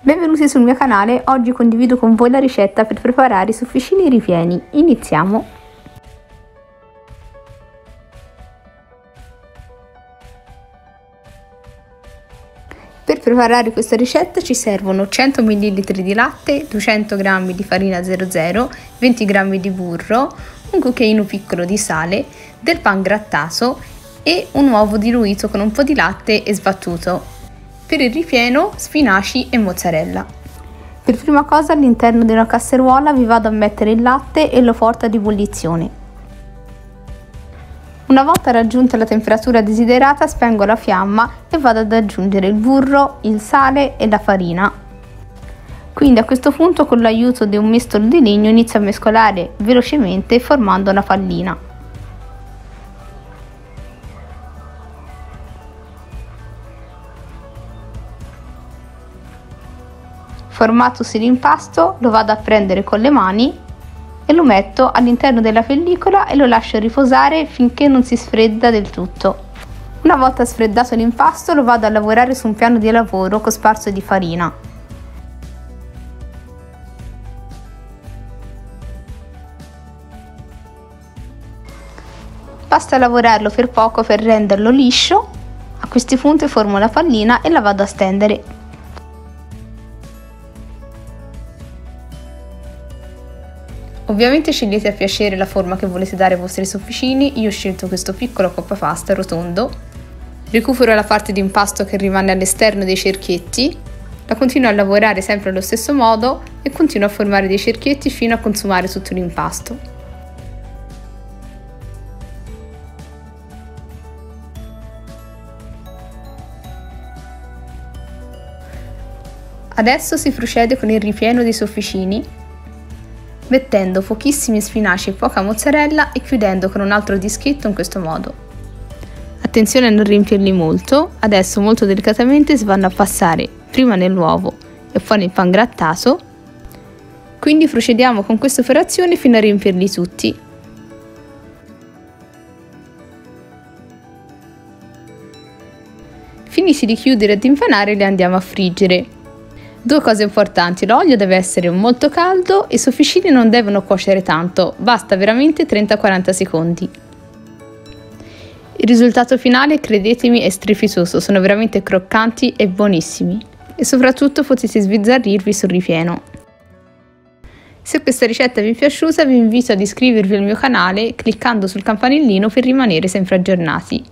Benvenuti sul mio canale, oggi condivido con voi la ricetta per preparare i sofficini ripieni. Iniziamo! Per preparare questa ricetta ci servono 100 ml di latte, 200 g di farina 00, 20 g di burro, un cucchiaino piccolo di sale, del pan grattato e un uovo diluito con un po' di latte e sbattuto. Per il ripieno spinaci e mozzarella. Per prima cosa all'interno di una casseruola vi vado a mettere il latte e lo porto ad ebollizione. Una volta raggiunta la temperatura desiderata spengo la fiamma e vado ad aggiungere il burro, il sale e la farina. Quindi a questo punto con l'aiuto di un mestolo di legno inizio a mescolare velocemente formando una pallina. Formatosi l'impasto lo vado a prendere con le mani e lo metto all'interno della pellicola e lo lascio riposare finché non si sfredda del tutto. Una volta sfreddato l'impasto lo vado a lavorare su un piano di lavoro cosparso di farina. Basta lavorarlo per poco per renderlo liscio. A questi punti formo la pallina e la vado a stendere. Ovviamente scegliete a piacere la forma che volete dare ai vostri sofficini, io ho scelto questo piccolo coppa pasta rotondo. Recupero la parte di impasto che rimane all'esterno dei cerchietti, la continuo a lavorare sempre allo stesso modo e continuo a formare dei cerchietti fino a consumare tutto l'impasto. Adesso si procede con il ripieno dei sofficini mettendo pochissimi spinaci e poca mozzarella e chiudendo con un altro dischetto in questo modo. Attenzione a non riempirli molto, adesso molto delicatamente si vanno a passare prima nell'uovo e poi nel pan grattato, quindi procediamo con questa operazione fino a riempirli tutti. Finiti di chiudere ed infanare li andiamo a friggere Due cose importanti, l'olio deve essere molto caldo e i sofficini non devono cuocere tanto, basta veramente 30-40 secondi. Il risultato finale, credetemi, è strepitoso, sono veramente croccanti e buonissimi. E soprattutto potete sbizzarrirvi sul ripieno. Se questa ricetta vi è piaciuta vi invito ad iscrivervi al mio canale cliccando sul campanellino per rimanere sempre aggiornati.